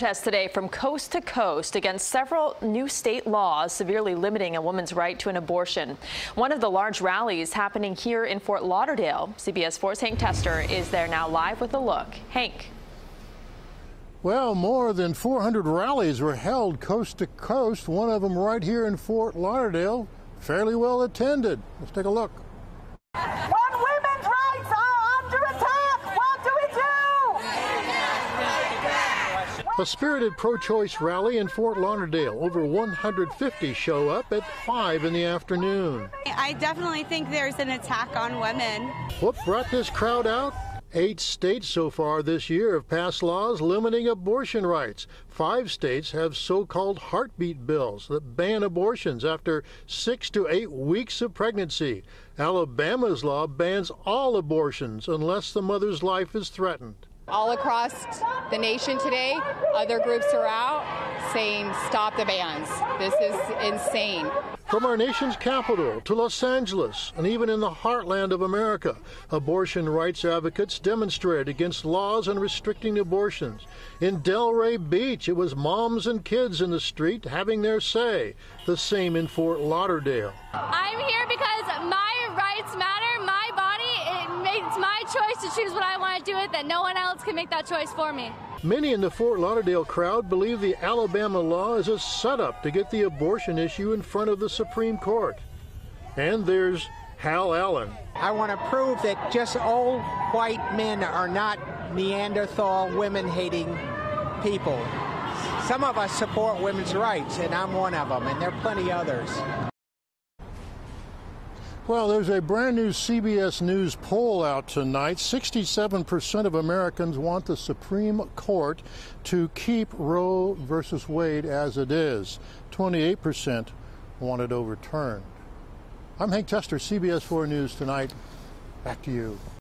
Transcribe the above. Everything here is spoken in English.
Protests today from coast to coast against several new state laws severely limiting a woman's right to an abortion. One of the large rallies happening here in Fort Lauderdale. CBS 4's Hank Tester is there now live with a look. Hank. Well, more than 400 rallies were held coast to coast, one of them right here in Fort Lauderdale, fairly well attended. Let's take a look. A spirited pro-choice rally in Fort Lauderdale. Over 150 show up at 5 in the afternoon. I definitely think there's an attack on women. What brought this crowd out? Eight states so far this year have passed laws limiting abortion rights. Five states have so called heartbeat bills that ban abortions after six to eight weeks of pregnancy. Alabama's law bans all abortions unless the mother's life is threatened all across the nation today, other groups are out saying stop the bans. This is insane. From our nation's capital to Los Angeles and even in the heartland of America, abortion rights advocates demonstrated against laws and restricting abortions. In Delray Beach, it was moms and kids in the street having their say. The same in Fort Lauderdale. I'm here because my rights matter. My body, it, it's my choice to choose what I want to do with, that no one else can make that choice for me. Many in the Fort Lauderdale crowd believe the Alabama law is a setup to get the abortion issue in front of the Supreme Court. And there's Hal Allen. I want to prove that just old white men are not Neanderthal women hating people. Some of us support women's rights, and I'm one of them, and there are plenty others. Well, there's a brand new CBS News poll out tonight. 67% of Americans want the Supreme Court to keep Roe versus Wade as it is. 28% want it overturned. I'm Hank Tester, CBS 4 News Tonight. Back to you.